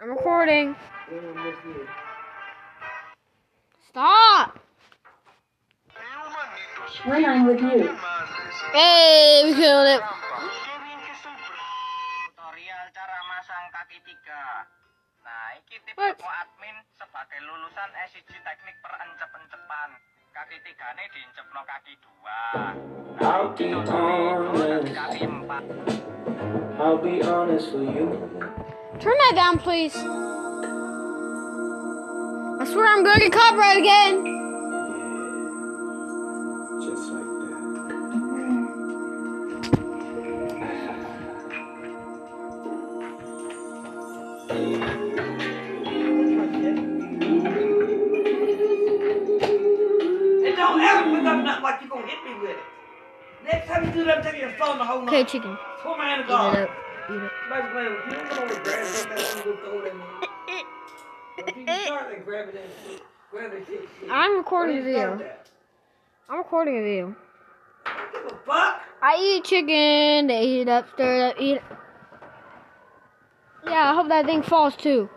I'm recording. Stop. When I'm with you. Hey, we killed it. What? admin sebagai lulusan SCG teknik perencep-encepan. Kaki tiga ini diincep no kaki dua. I'll be honest. I'll be honest with you. Turn that down, please. I swear I'm going to copyright again. Just like. And don't ever pick up nothing like you gonna hit me with it. Next time you do that, take your phone to hold Okay, chicken. Throw my hand the Eat it up. Eat it. Like playing with you. Don't come over grab something and throw it in there. If you start, then grab it and grab it. shit, shit. I'm recording a Don't even start video. I'm recording a video. Give a fuck. I eat chicken, they eat it up, stir it up, eat it. Yeah, I hope that thing falls too.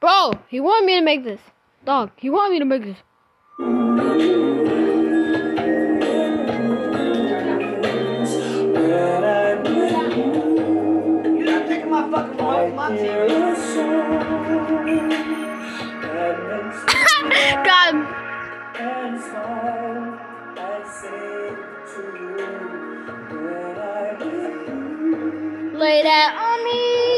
Bro, he wanted me to make this. Dog, he wanted me to make this. to you, when I'm with you. lay that on me.